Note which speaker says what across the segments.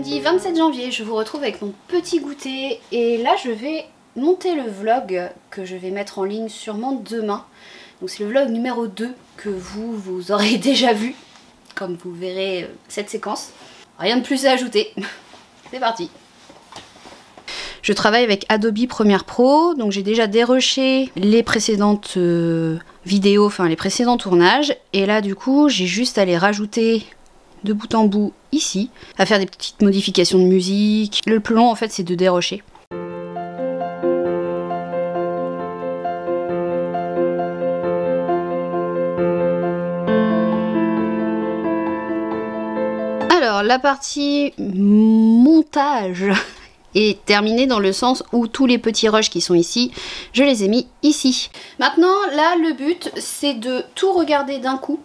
Speaker 1: Samedi 27 janvier, je vous retrouve avec mon petit goûter et là je vais monter le vlog que je vais mettre en ligne sûrement demain. Donc c'est le vlog numéro 2 que vous, vous aurez déjà vu, comme vous verrez euh, cette séquence. Rien de plus à ajouter. c'est parti je travaille avec Adobe Premiere Pro, donc j'ai déjà dérushé les précédentes euh, vidéos, enfin les précédents tournages, et là du coup j'ai juste à les rajouter de bout en bout ici, à faire des petites modifications de musique. Le plus long en fait c'est de dérocher. Alors la partie montage est terminée dans le sens où tous les petits rushs qui sont ici, je les ai mis ici. Maintenant là le but c'est de tout regarder d'un coup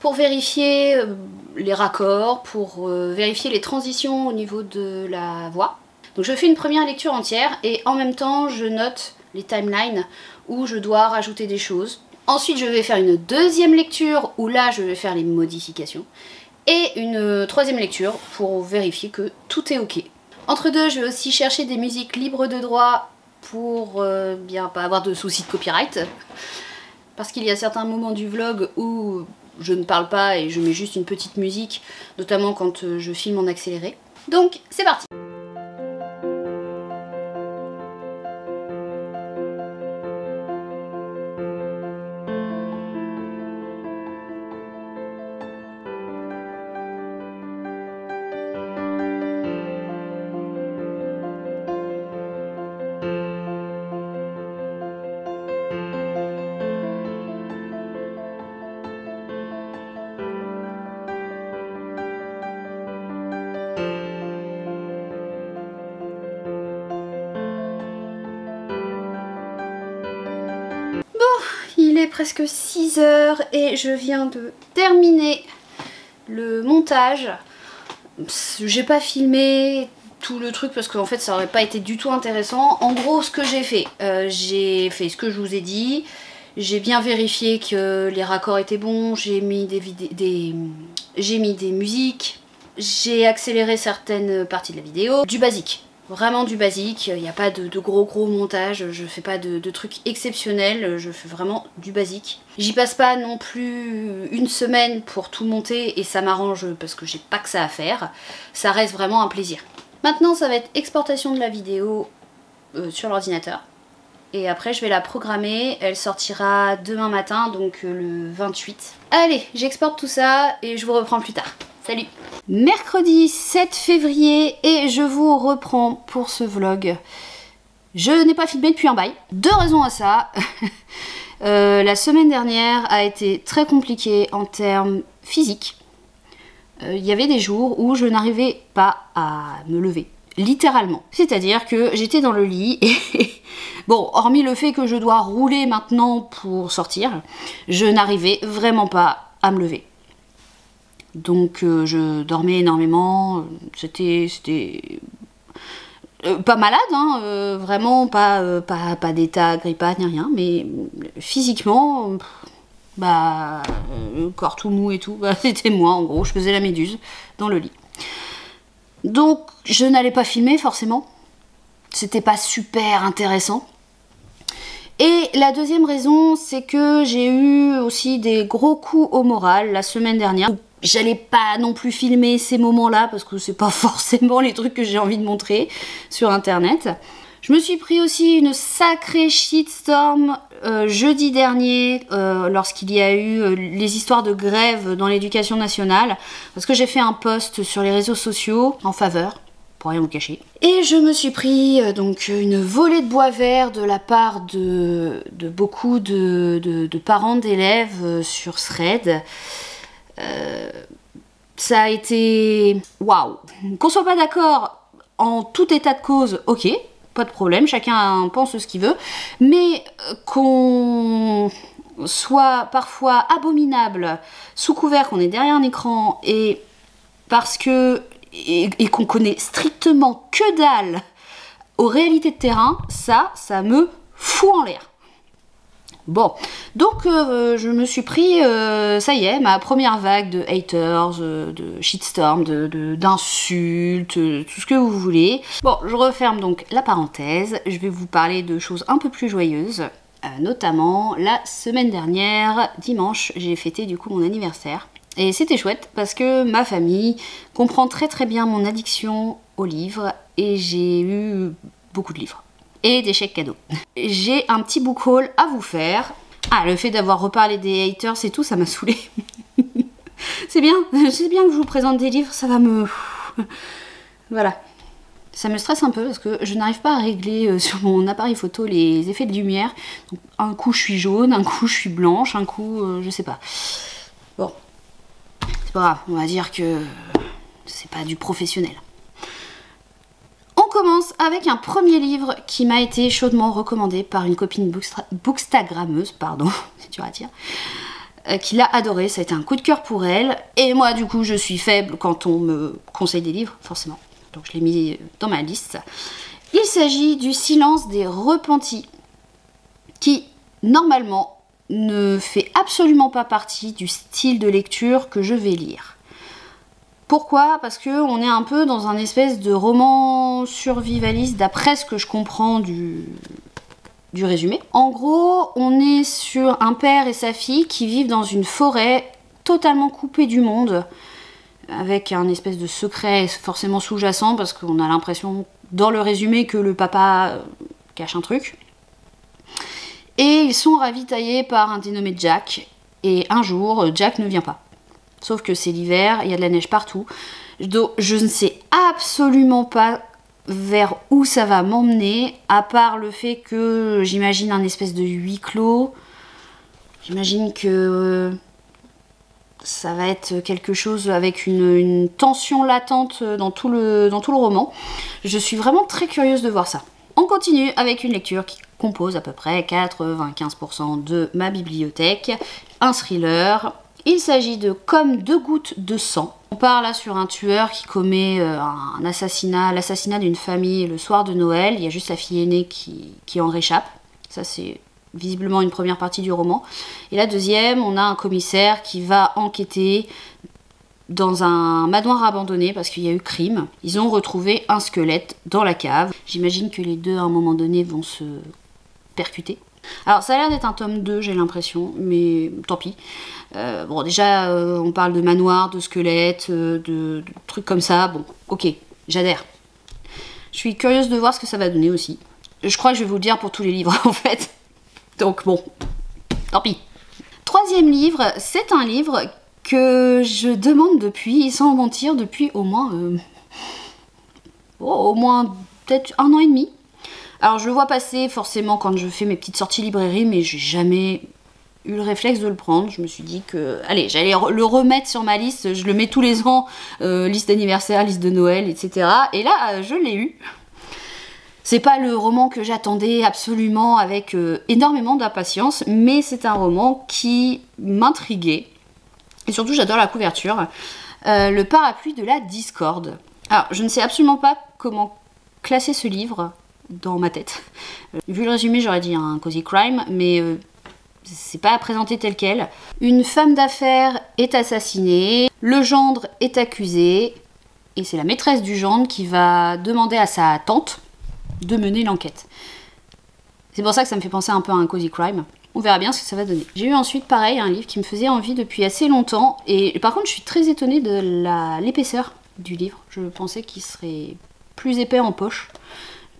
Speaker 1: pour vérifier euh, les raccords, pour euh, vérifier les transitions au niveau de la voix. Donc je fais une première lecture entière et en même temps je note les timelines où je dois rajouter des choses. Ensuite je vais faire une deuxième lecture où là je vais faire les modifications. Et une troisième lecture pour vérifier que tout est ok. Entre deux je vais aussi chercher des musiques libres de droit pour euh, bien pas avoir de soucis de copyright. Parce qu'il y a certains moments du vlog où je ne parle pas et je mets juste une petite musique, notamment quand euh, je filme en accéléré. Donc c'est parti presque 6 heures et je viens de terminer le montage. J'ai pas filmé tout le truc parce qu'en fait ça aurait pas été du tout intéressant. En gros ce que j'ai fait, euh, j'ai fait ce que je vous ai dit. J'ai bien vérifié que les raccords étaient bons, j'ai mis des, des, j'ai mis des musiques, j'ai accéléré certaines parties de la vidéo, du basique. Vraiment du basique, il n'y a pas de, gros gros montage, je fais pas de, trucs exceptionnels, je fais vraiment du basique. J'y passe pas non plus une semaine pour tout monter et ça m'arrange parce que j'ai pas que ça à faire. Ça reste vraiment un plaisir. Maintenant ça va être exportation de la vidéo euh, sur l'ordinateur. Et après je vais la programmer, elle sortira demain matin, donc euh, le 28. Allez, j'exporte tout ça et je vous reprends plus tard. Salut Mercredi 7 février et je vous reprends pour ce vlog. Je n'ai pas filmé depuis un bail. Deux raisons à ça. Euh, la semaine dernière a été très compliquée en termes physiques. Euh, il y avait des jours où je n'arrivais pas à me lever. Littéralement. C'est-à-dire que j'étais dans le lit et... bon, hormis le fait que je dois rouler maintenant pour sortir, je n'arrivais vraiment pas à me lever. Donc euh, je dormais énormément, c'était euh, pas malade, hein, euh, vraiment pas, pas, pas d'état grippal ni rien, mais physiquement, bah, corps tout mou et tout, bah, c'était moi en gros, je faisais la méduse dans le lit. Donc je n'allais pas filmer forcément, c'était pas super intéressant. Et la deuxième raison, c'est que j'ai eu aussi des gros coups au moral la semaine dernière. J'allais pas non plus filmer ces moments-là parce que c'est pas forcément les trucs que j'ai envie de montrer sur internet. Je me suis pris aussi une sacrée shitstorm euh, jeudi dernier euh, lorsqu'il y a eu euh, les histoires de grève dans l'éducation nationale parce que j'ai fait un post sur les réseaux sociaux en faveur pour rien vous cacher. Et je me suis pris donc une volée de bois vert de la part de, beaucoup de, de parents d'élèves sur Thread. Euh, ça a été waouh. Qu'on soit pas d'accord en tout état de cause, ok, pas de problème, chacun pense ce qu'il veut, mais euh, qu'on soit parfois abominable sous couvert qu'on est derrière un écran et parce que et, et qu'on connaît strictement que dalle aux réalités de terrain, ça, ça me fout en l'air. Bon, donc euh, je me suis pris, euh, ça y est, ma première vague de haters, euh, de shitstorm, d'insultes, de, tout ce que vous voulez. Bon, je referme donc la parenthèse, je vais vous parler de choses un peu plus joyeuses. notamment, la semaine dernière, dimanche, j'ai fêté du coup mon anniversaire. Et c'était chouette parce que ma famille comprend très très bien mon addiction aux livres et j'ai eu beaucoup de livres et des chèques cadeaux. J'ai un petit book haul à vous faire. Ah, le fait d'avoir reparlé des haters et tout, ça m'a saoulé. c'est bien, c'est bien que je vous présente des livres, ça va me... voilà. Ça me stresse un peu parce que je n'arrive pas à régler euh, sur mon appareil photo les effets de lumière. un coup je suis jaune, un coup je suis blanche, un coup euh, je sais pas. Bon, c'est pas grave, on va dire que c'est pas du professionnel. On commence avec un premier livre qui m'a été chaudement recommandé par une copine bookstagrammeuse, pardon, c'est dur à dire, euh, qui l'a adoré, ça a été un coup de cœur pour elle, et moi du coup je suis faible quand on me conseille des livres, forcément, donc je l'ai mis dans ma liste. Il s'agit du Silence des repentis, qui normalement ne fait absolument pas partie du style de lecture que je vais lire. Pourquoi? Parce que on est un peu dans un espèce de roman survivaliste d'après ce que je comprends du, du résumé. En gros, on est sur un père et sa fille qui vivent dans une forêt totalement coupée du monde, avec un espèce de secret forcément sous-jacent, parce qu'on a l'impression dans le résumé que le papa euh, cache un truc. Et ils sont ravitaillés par un dénommé Jack, et un jour, Jack ne vient pas. Sauf que c'est l'hiver, il y a de la neige partout. Je ne sais absolument pas vers où ça va m'emmener, à part le fait que j'imagine un espèce de huis clos. J'imagine que euh, ça va être quelque chose avec une, tension latente dans tout, le, dans tout le roman. Je suis vraiment très curieuse de voir ça. On continue avec une lecture qui compose à peu près 95% de ma bibliothèque. Un thriller, il s'agit de Comme deux gouttes de sang. On part là sur un tueur qui commet euh, un assassinat, l'assassinat d'une famille le soir de Noël. Il y a juste sa fille aînée qui, en réchappe. Ça, c'est visiblement une première partie du roman. Et la deuxième, on a un commissaire qui va enquêter dans un manoir abandonné parce qu'il y a eu crime. Ils ont retrouvé un squelette dans la cave. J'imagine que les deux, à un moment donné, vont se percuter. Alors ça a l'air d'être un tome 2, j'ai l'impression, mais tant pis. Euh, bon, déjà, euh, on parle de manoir, de squelettes, euh, de, trucs comme ça. Bon, ok, j'adhère. Je suis curieuse de voir ce que ça va donner aussi. Je crois que je vais vous le dire pour tous les livres, en fait. Donc bon, tant pis. Troisième livre, c'est un livre que je demande depuis, sans mentir, depuis au moins... Oh, au moins peut-être un an et demi. Alors je le vois passer forcément quand je fais mes petites sorties librairie, mais j'ai jamais eu le réflexe de le prendre. Je me suis dit que, allez, j'allais le remettre sur ma liste. Je le mets tous les ans, euh, liste d'anniversaire, liste de Noël, etc. Et là, euh, je l'ai eu. C'est pas le roman que j'attendais absolument avec euh, énormément d'impatience, mais c'est un roman qui m'intriguait. Et surtout, j'adore la couverture. le parapluie de la discorde. Alors, je ne sais absolument pas comment classer ce livre dans ma tête. Euh, vu le résumé, j'aurais dit un cozy crime, mais euh, c'est pas présenté tel quel. Une femme d'affaires est assassinée, le gendre est accusé, et c'est la maîtresse du gendre qui va demander à sa tante de mener l'enquête. C'est pour ça que ça me fait penser un peu à un cozy crime. On verra bien ce que ça va donner. J'ai eu ensuite, pareil, un livre qui me faisait envie depuis assez longtemps. Et par contre, je suis très étonnée de l'épaisseur du livre. Je pensais qu'il serait plus épais en poche.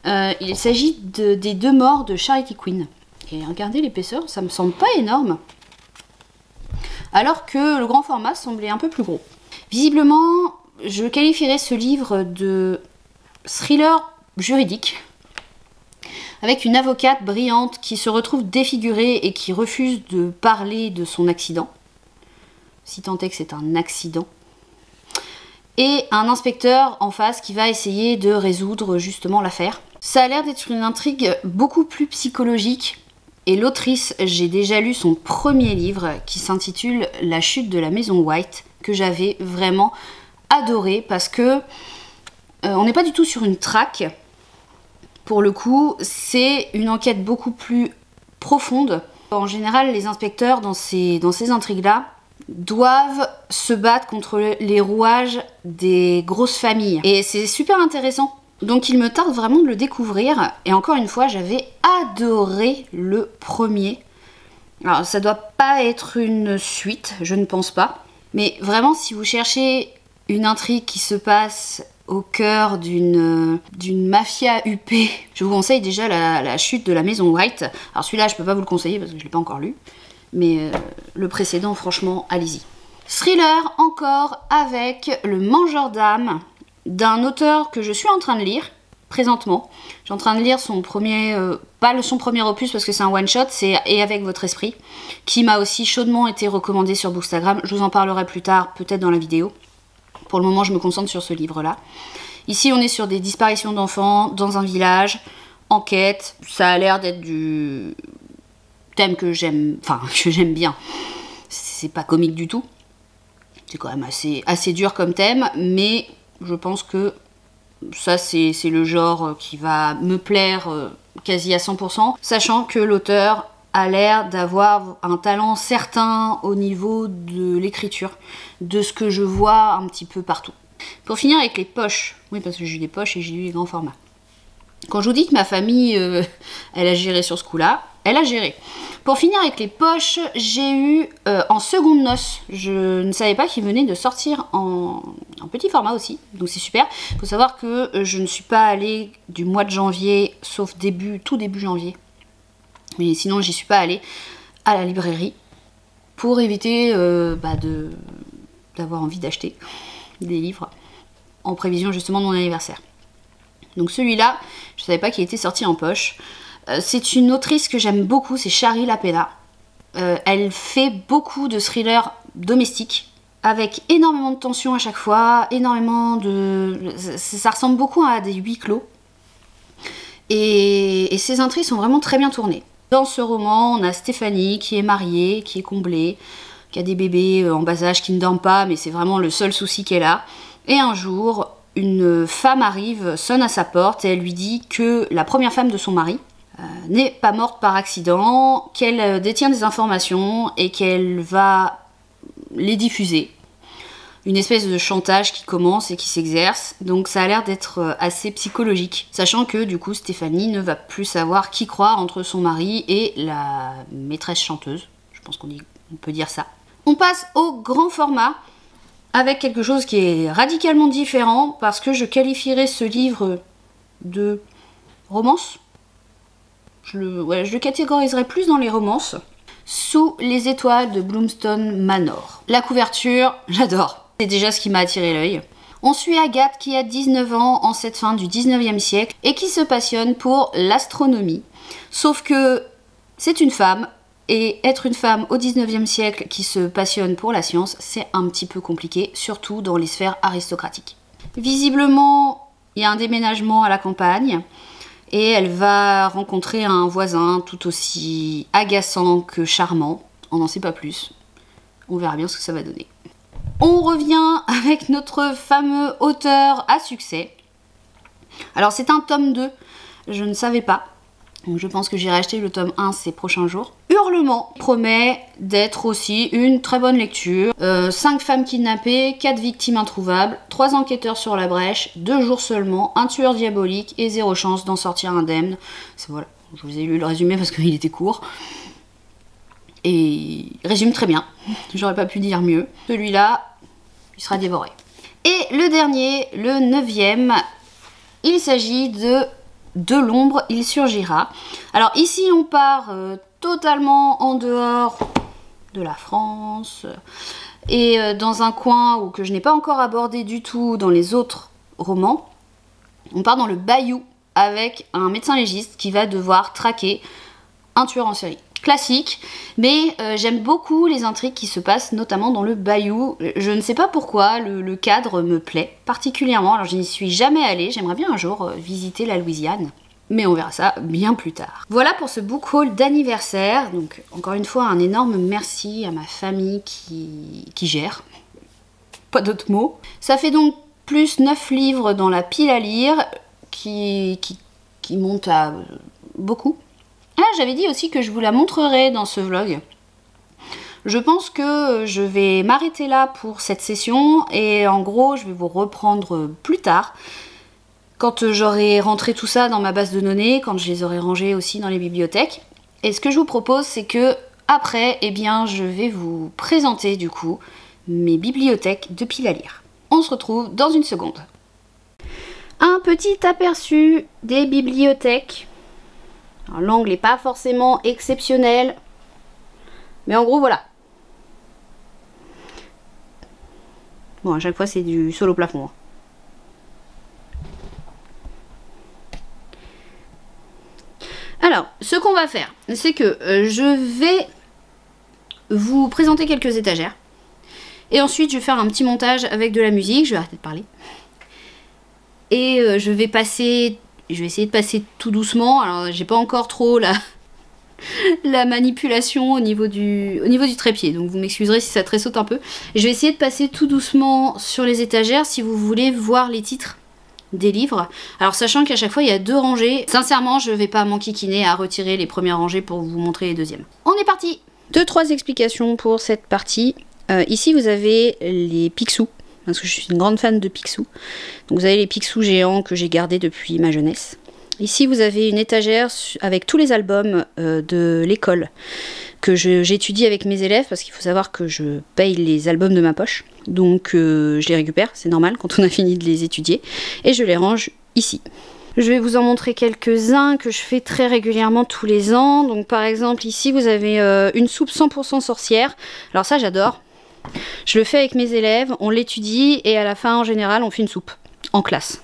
Speaker 1: Euh, il s'agit des deux morts de Charity Queen. Et regardez l'épaisseur, ça me semble pas énorme. Alors que le grand format semblait un peu plus gros. Visiblement, je qualifierais ce livre de thriller juridique. Avec une avocate brillante qui se retrouve défigurée et qui refuse de parler de son accident. Si tant est que c'est un accident et un inspecteur en face qui va essayer de résoudre justement l'affaire. Ça a l'air d'être une intrigue beaucoup plus psychologique. Et l'autrice, j'ai déjà lu son premier livre qui s'intitule La chute de la maison White, que j'avais vraiment adoré parce que euh, on n'est pas du tout sur une traque. Pour le coup, c'est une enquête beaucoup plus profonde En général, les inspecteurs dans ces, dans ces intrigues-là doivent se battre contre les rouages des grosses familles. Et c'est super intéressant. Donc il me tarde vraiment de le découvrir. Et encore une fois, j'avais adoré le premier. Alors ça doit pas être une suite, je ne pense pas. Mais vraiment, si vous cherchez une intrigue qui se passe au cœur d'une mafia UP, je vous conseille déjà la, chute de la maison White. Alors celui-là, je peux pas vous le conseiller parce que je l'ai pas encore lu. Mais euh, le précédent, franchement, allez-y. Thriller encore avec Le Mangeur d'âme d'un auteur que je suis en train de lire présentement. Suis en train de lire son premier, euh, pas son premier opus parce que c'est un one shot, c'est Et avec votre esprit, qui m'a aussi chaudement été recommandé sur Bookstagram. Je vous en parlerai plus tard, peut-être dans la vidéo. Pour le moment, je me concentre sur ce livre-là. Ici, on est sur des disparitions d'enfants dans un village, enquête. Ça a l'air d'être du thème que j'aime, enfin que j'aime bien. C'est pas comique du tout. C'est quand même assez dur comme thème, mais je pense que ça c'est le genre qui va me plaire euh, quasi à 100%, sachant que l'auteur a l'air d'avoir un talent certain au niveau de l'écriture, de ce que je vois un petit peu partout. Pour finir avec les poches, oui parce que j'ai eu des poches et j'ai eu les grands formats. Quand je vous dis que ma famille, euh, elle a géré sur ce coup-là, elle a géré. Pour finir avec les poches, j'ai eu euh, en seconde noce, je ne savais pas qu'il venait de sortir en, petit format aussi, donc c'est super. Il faut savoir que euh, je ne suis pas allée du mois de janvier, sauf début, tout début janvier. Mais sinon, j'y suis pas allée à la librairie pour éviter euh, bah, d'avoir envie d'acheter des livres en prévision justement de mon anniversaire. Donc celui-là, je ne savais pas qu'il était sorti en poche. Euh, c'est une autrice que j'aime beaucoup, c'est Shari Lapena. Euh, elle fait beaucoup de thrillers domestiques avec énormément de tension à chaque fois, énormément de... Ça, ressemble beaucoup à des huis clos. Et, et ces intrigues sont vraiment très bien tournées. Dans ce roman, on a Stéphanie qui est mariée, qui est comblée, qui a des bébés euh, en bas âge qui ne dorment pas, mais c'est vraiment le seul souci qu'elle a. Et un jour, une femme arrive, sonne à sa porte et elle lui dit que la première femme de son mari, n'est pas morte par accident, qu'elle euh, détient des informations et qu'elle va les diffuser. Une espèce de chantage qui commence et qui s'exerce, donc ça a l'air d'être euh, assez psychologique, sachant que du coup Stéphanie ne va plus savoir qui croire entre son mari et la maîtresse chanteuse. Je pense qu'on peut dire ça. On passe au grand format avec quelque chose qui est radicalement différent parce que je qualifierais ce livre de romance je le, catégoriserai plus dans les romances. Sous les étoiles de Bloomstone Manor. La couverture, j'adore. C'est déjà ce qui m'a attiré l'œil. On suit Agathe qui a 19 ans en cette fin du 19e siècle et qui se passionne pour l'astronomie. Sauf que c'est une femme et être une femme au 19e siècle qui se passionne pour la science, c'est un petit peu compliqué, surtout dans les sphères aristocratiques. Visiblement, il y a un déménagement à la campagne et elle va rencontrer un voisin tout aussi agaçant que charmant. On n'en sait pas plus. On verra bien ce que ça va donner. On revient avec notre fameux auteur à succès. Alors c'est un tome 2, je ne savais pas. Donc je pense que j'irai acheter le tome 1 ces prochains jours. Hurlement promet d'être aussi une très bonne lecture. 5 euh, femmes kidnappées, 4 victimes introuvables, 3 enquêteurs sur la brèche, 2 jours seulement, un tueur diabolique et zéro chance d'en sortir indemne. Voilà, je vous ai lu le résumé parce qu'il était court. Et résume très bien. J'aurais pas pu dire mieux. Celui-là, il sera dévoré. Et le dernier, le neuvième, il s'agit de de l'ombre, il surgira. Alors ici, on part euh, totalement en dehors de la France et euh, dans un coin que je n'ai pas encore abordé du tout dans les autres romans. On part dans le bayou avec un médecin légiste qui va devoir traquer un tueur en série classique, mais euh, j'aime beaucoup les intrigues qui se passent notamment dans le bayou. Je ne sais pas pourquoi, le, cadre me plaît particulièrement. Alors je n'y suis jamais allée, j'aimerais bien un jour euh, visiter la Louisiane. Mais on verra ça bien plus tard. Voilà pour ce book haul d'anniversaire. Donc encore une fois, un énorme merci à ma famille qui, gère. Pas d'autres mots. Ça fait donc plus 9 livres dans la pile à lire qui, qui, qui monte à beaucoup Ah, j'avais dit aussi que je vous la montrerai dans ce vlog. Je pense que je vais m'arrêter là pour cette session et en gros je vais vous reprendre plus tard quand j'aurai rentré tout ça dans ma base de données, quand je les aurai rangés aussi dans les bibliothèques. Et ce que je vous propose c'est que après, eh bien, je vais vous présenter du coup mes bibliothèques de piles à lire. On se retrouve dans une seconde. Un petit aperçu des bibliothèques. L'angle n'est pas forcément exceptionnel, mais en gros voilà. Bon, à chaque fois c'est du sol au plafond. Hein. Alors, ce qu'on va faire, c'est que euh, je vais vous présenter quelques étagères. Et ensuite, je vais faire un petit montage avec de la musique. Je vais arrêter de parler. Et euh, je vais passer... Je vais essayer de passer tout doucement. Alors, j'ai pas encore trop la, la manipulation au niveau, du, au niveau du trépied. Donc, vous m'excuserez si ça tressaute un peu. je vais essayer de passer tout doucement sur les étagères si vous voulez voir les titres des livres. Alors sachant qu'à chaque fois il y a deux rangées, sincèrement je vais pas m'enquiquiner à retirer les premières rangées pour vous montrer les deuxièmes. On est parti deux, trois explications pour cette partie. Euh, ici, vous avez les Picsou, parce que je suis une grande fan de Picsou. Donc vous avez les Picsou géants que j'ai gardés depuis ma jeunesse. Ici, vous avez une étagère avec tous les albums euh, de l'école que j'étudie avec mes élèves, parce qu'il faut savoir que je paye les albums de ma poche. Donc euh, je les récupère, c'est normal quand on a fini de les étudier. Et je les range ici. Je vais vous en montrer quelques-uns que je fais très régulièrement tous les ans. Donc par exemple ici vous avez euh, une soupe 100% sorcière. Alors ça j'adore. Je le fais avec mes élèves, on l'étudie et à la fin en général on fait une soupe en classe.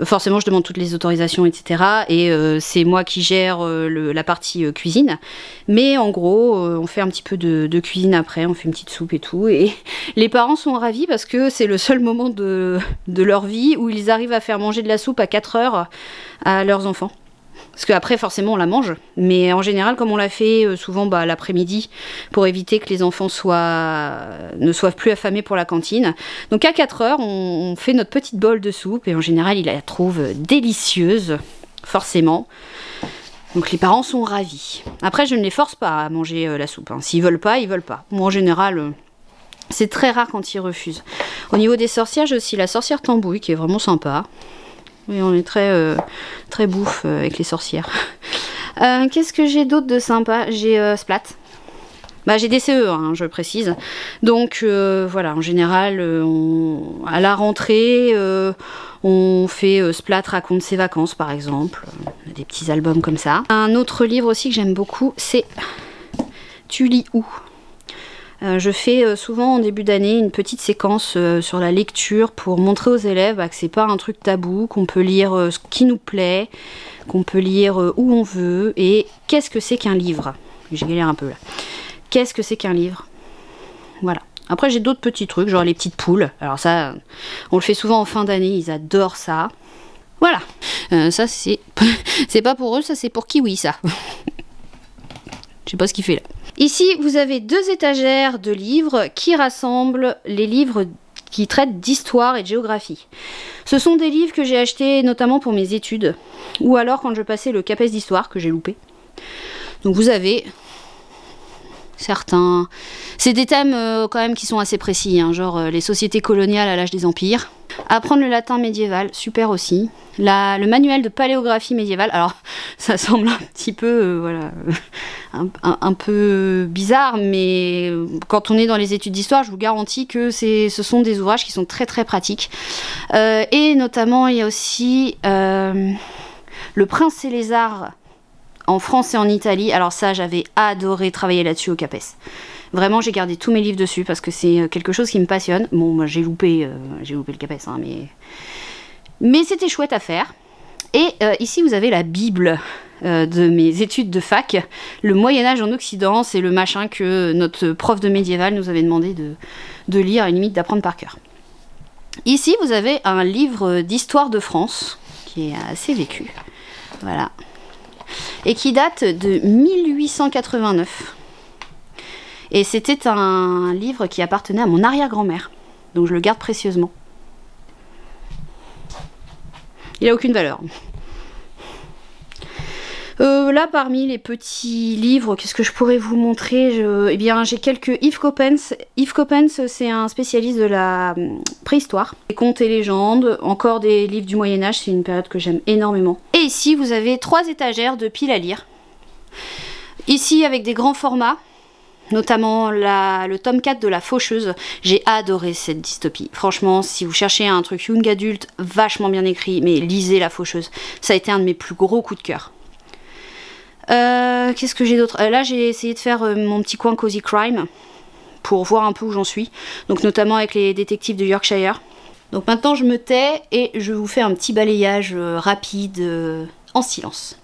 Speaker 1: Euh, forcément, je demande toutes les autorisations, etc. Et euh, c'est moi qui gère euh, la partie cuisine. Mais en gros, on fait un petit peu de, cuisine après, on fait une petite soupe et tout. Et les parents sont ravis parce que c'est le seul moment de, de leur vie où ils arrivent à faire manger de la soupe à 4 heures à leurs enfants. Parce qu'après, forcément, on la mange. Mais en général, comme on l'a fait euh, souvent bah, l'après-midi, pour éviter que les enfants ne soient plus affamés pour la cantine. Donc à 4 heures, on, fait notre petite bol de soupe. Et en général, ils la trouvent délicieuse, forcément. Donc les parents sont ravis. Après, je ne les force pas à manger euh, la soupe. Hein. S'ils veulent pas, ils veulent pas. Moi, en général... Euh, c'est très rare quand ils refusent. Au niveau des sorcières, j'ai aussi la sorcière tambouille qui est vraiment sympa. Oui, on est très, euh, bouffe euh, avec les sorcières. Euh, qu'est-ce que j'ai d'autre de sympa? J'ai Splat. Bah, j'ai des CE, hein, je précise. Donc voilà, en général, à la rentrée, on fait Splat raconte ses vacances par exemple. Des petits albums comme ça. Un autre livre aussi que j'aime beaucoup, c'est Tu lis où? Je fais euh, souvent en début d'année une petite séquence euh, sur la lecture pour montrer aux élèves bah, que c'est pas un truc tabou, qu'on peut lire ce qui nous plaît, qu'on peut lire où on veut. Et qu'est-ce que c'est qu'un livre J'ai galère un peu là. Qu'est-ce que c'est qu'un livre? Voilà. Après j'ai d'autres petits trucs, genre les petites poules. Alors ça, on le fait souvent en fin d'année, ils adorent ça. Voilà. ça c'est c'est pas pour eux, ça c'est pour Kiwi ça. Je sais pas ce qu'il fait là. Ici, vous avez deux étagères de livres qui rassemblent les livres qui traitent d'histoire et de géographie. Ce sont des livres que j'ai achetés notamment pour mes études, ou alors quand je passais le CAPES d'histoire que j'ai loupé. Donc vous avez certains... C'est des thèmes euh, quand même qui sont assez précis, hein, genre euh, les sociétés coloniales à l'âge des empires. Apprendre le latin médiéval, super aussi. le manuel de paléographie médiévale, alors ça semble un petit peu, euh, peu bizarre, mais quand on est dans les études d'histoire, je vous garantis que ce sont des ouvrages qui sont très très pratiques. et notamment, il y a aussi Le Prince et les Arts en France et en Italie. Alors ça, j'avais adoré travailler là-dessus au CAPES. Vraiment, j'ai gardé tous mes livres dessus parce que c'est euh, quelque chose qui me passionne. Bon, moi, j'ai loupé, euh, j'ai loupé le CAPES, hein, mais mais c'était chouette à faire. Et euh, ici, vous avez la Bible de mes études de fac. Le Moyen Âge en Occident, c'est le machin que notre prof de médiéval nous avait demandé de, de lire, à limite d'apprendre par cœur. Ici, vous avez un livre d'histoire de France qui est assez vécu. Voilà et qui date de 1889. Et c'était un livre qui appartenait à mon arrière-grand-mère, donc je le garde précieusement. Il a aucune valeur. Euh, là, parmi les petits livres, qu'est-ce que je pourrais vous montrer. Eh bien, j'ai quelques Yves Coppens. Yves Coppens, c'est un spécialiste de la hum, préhistoire, les contes et légendes, encore des livres du Moyen-Âge, c'est une période que j'aime énormément. Et ici, vous avez trois étagères de piles à lire. Ici, avec des grands formats, notamment le tome 4 de La Faucheuse. J'ai adoré cette dystopie. Franchement, si vous cherchez un truc young adulte, vachement bien écrit, mais lisez La Faucheuse. Ça a été un de mes plus gros coups de cœur. Euh, qu'est-ce que j'ai d'autre? Euh, Là, j'ai essayé de faire euh, mon petit coin Cozy Crime pour voir un peu où j'en suis. Donc notamment avec les détectives de Yorkshire. Donc maintenant, je me tais et je vous fais un petit balayage rapide en silence.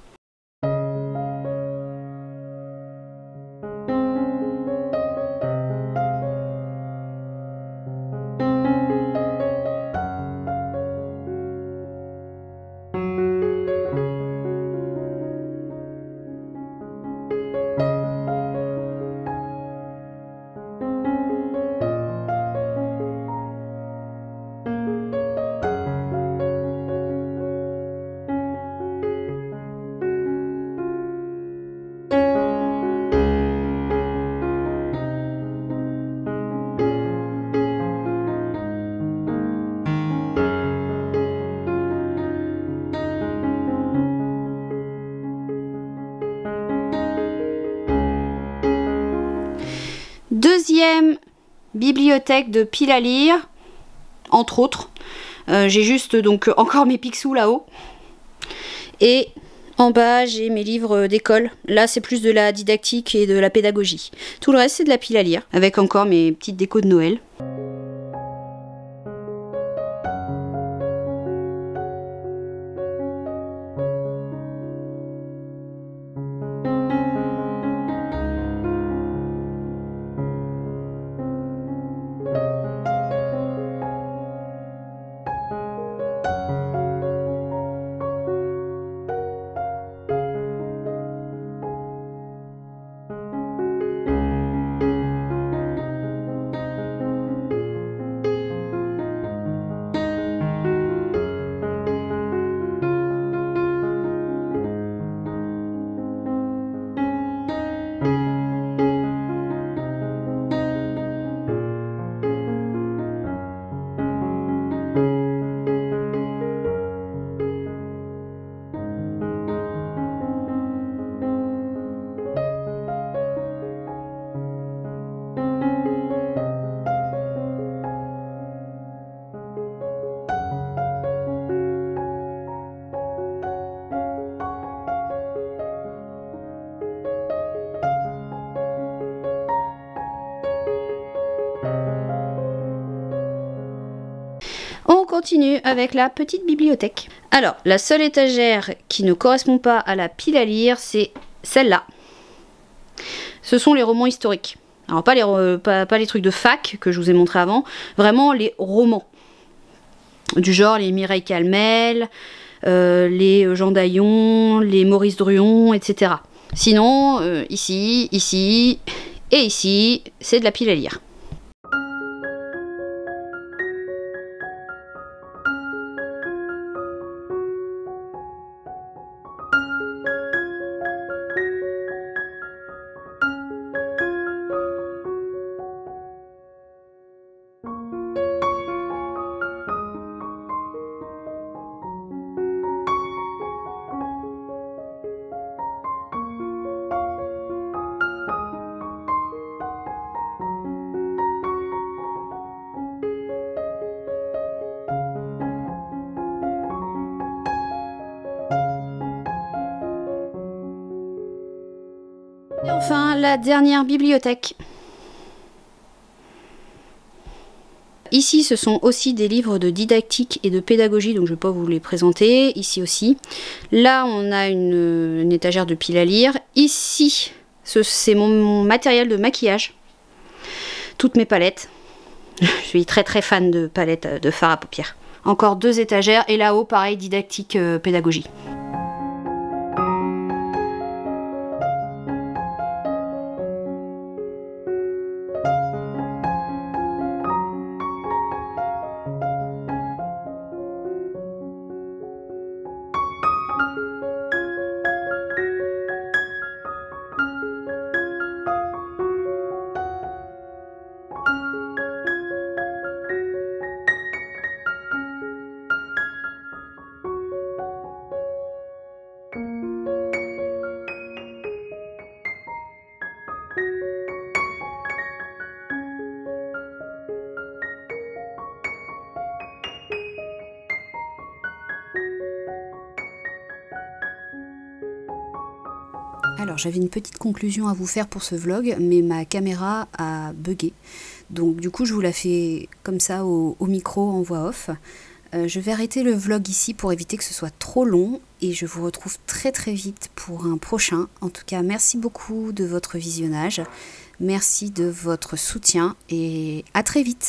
Speaker 1: De piles à lire, entre autres. Euh, j'ai juste donc encore mes pixous là-haut. Et en bas, j'ai mes livres d'école. Là, c'est plus de la didactique et de la pédagogie. Tout le reste, c'est de la pile à lire, avec encore mes petites décos de Noël. Continue avec la petite bibliothèque. Alors, la seule étagère qui ne correspond pas à la pile à lire, c'est celle-là. Ce sont les romans historiques. Alors, pas les, trucs de fac que je vous ai montré avant, vraiment les romans. Du genre les Mireille Calmel, euh, les Jean Daillon, les Maurice Druon, etc. Sinon, euh, ici, ici et ici, c'est de la pile à lire. Enfin, la dernière bibliothèque. Ici, ce sont aussi des livres de didactique et de pédagogie, donc je ne vais pas vous les présenter. Ici aussi. Là, on a une, étagère de piles à lire. Ici, c'est mon, matériel de maquillage. Toutes mes palettes. Je suis très très fan de palettes de fard à paupières. Encore deux étagères et là-haut, pareil, didactique, euh, pédagogie. J'avais une petite conclusion à vous faire pour ce vlog, mais ma caméra a bugué. Donc du coup je vous la fais comme ça au, micro en voix off. Euh, je vais arrêter le vlog ici pour éviter que ce soit trop long et je vous retrouve très très vite pour un prochain. En tout cas merci beaucoup de votre visionnage, merci de votre soutien et à très vite